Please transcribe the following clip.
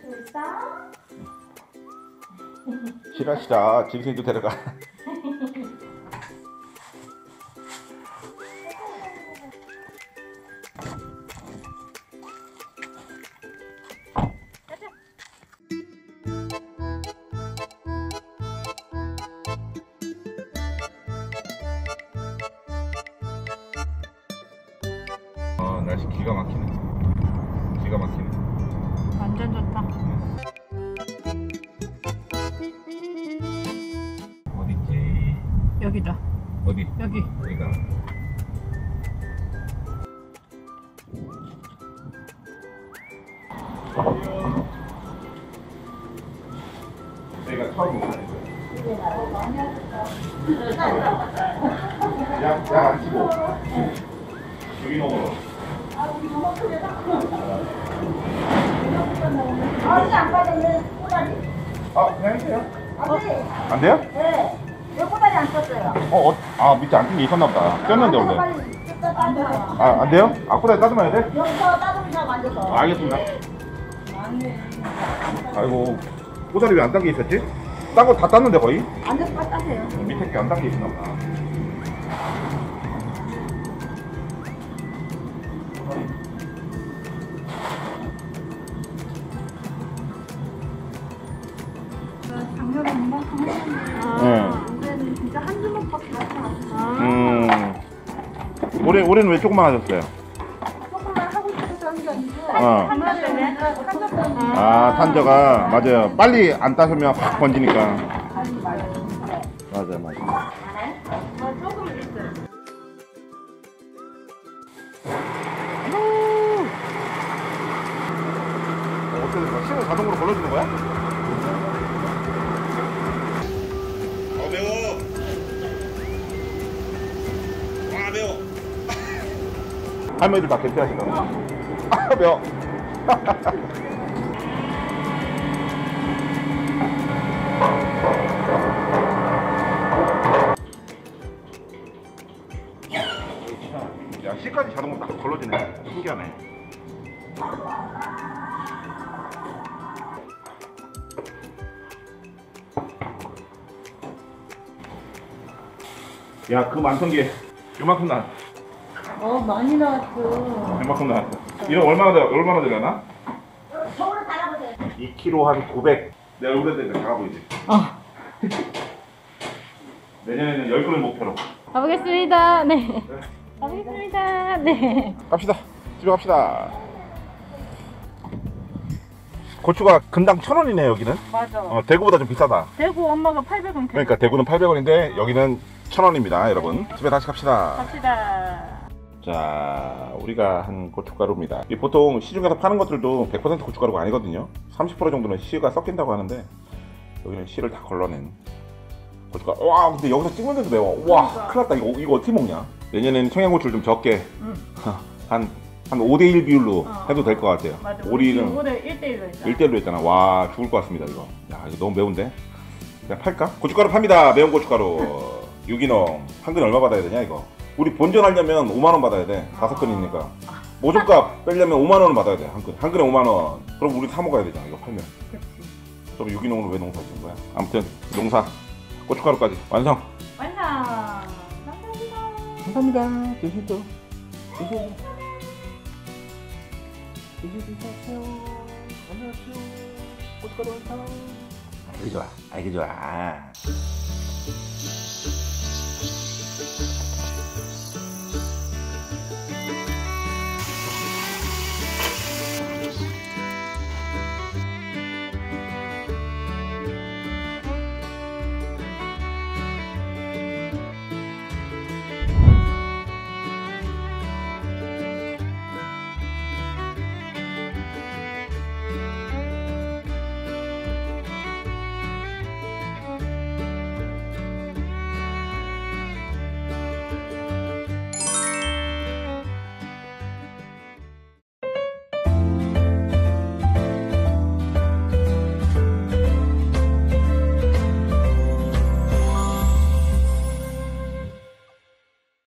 됐어? 싫어 싫어 짐승도 데려가. 아 날씨 기가 막히네 기가 막히네. 완전 좋다. 어딨지? 여기다. 어디? 여기. 여기다 내가 처음 오는 약, 약안 치고 여기 넘어 아 니안 빠졌네 꼬다리 아 그냥 해요 아버지 안 돼요? 네 왜 꼬다리 안 썼어요? 어, 어, 아 밑에 안낀 게 있었나 보다 꼈는데 원래 빨리 뜯다 따줘요 아 안 돼요? 아쿠다 따듬어야 돼? 여기서 따듬자 만져서 아, 알겠습니다 아이고 꼬다리 왜 안 딴 게 있었지? 딴 거 다 땄는데 거의? 만져서 빨리 따세요 밑에 게 안 딴 게 있었나 보다 작년에 이만큼 했는데 네. 올해는 진짜 한 주먹밖에 못 아. 음 올해 올해는 왜 조금만 하셨어요? 조금만 하고 싶어서 하는 게 아니고 어. 한달 때문에? 한달 때문에 아 탄저가 맞아요 빨리 안 따시면 확 번지니까 하지 말아요 맞아 맞아 아, 조금 있어요. 어떻게 된 거야? 신을 자동으로 걸러주는 거야? 할머니들 다 개피하신다 아 매워. 야 C까지 자동으로 딱 걸러지네. 신기하네. 야, 그 많던 게 요만큼 나, 어 많이 나왔어 요만큼 나왔어. 이거 얼마나 돼, 얼마나 되려나? 서울에 따라보세요 2kg 한 900. 내가 얼굴에 대니까 작아 보이지? 어. 내년에는 10근을 목표로. 가보겠습니다. 네. 가보겠습니다. 네. 갑시다. 집에 갑시다. 고추가 근당 천 원이네 여기는. 맞아. 어, 대구보다 좀 비싸다. 대구 엄마가 800원 그러니까 대구는 800원인데 여기는 천 원입니다, 여러분. 집에 다시 갑시다. 갑시다. 자, 우리가 한 고춧가루입니다. 이 보통 시중에서 파는 것들도 100% 고춧가루가 아니거든요. 30% 정도는 씨가 섞인다고 하는데 여기는 씨를 다 걸러낸 고춧가루. 와, 근데 여기서 찍는데도 매워. 와, 그러니까. 큰일 났다. 이거, 이거 어떻게 먹냐? 내년에는 청양고추를 좀 적게 응. 한, 한 5대1 비율로 어. 해도 될 것 같아요. 맞아. 오늘 1대1로 했잖아. 1대1로 했잖아. 와, 죽을 것 같습니다, 이거. 야, 이거 너무 매운데? 그냥 팔까? 고춧가루 팝니다. 매운 고춧가루. 유기농. 한 근에 얼마 받아야 되냐, 이거? 우리 본전 하려면 5만 원 받아야 돼. 다섯 근이니까. 모종값 빼려면 5만 원을 받아야 돼. 한 근. 한 근에 5만 원. 그럼 우리 사 먹어야 되잖아, 이거 팔면. 그치. 그럼 유기농으로 왜 농사 지은 거야? 아무튼, 농사. 고춧가루까지 완성. 완성. 감사합니다. 감사합니다. 드시죠. 드시죠. 드시죠. 안녕하세요. 고춧가루 완성. 아, 이게 좋아. 아, 이게 좋아.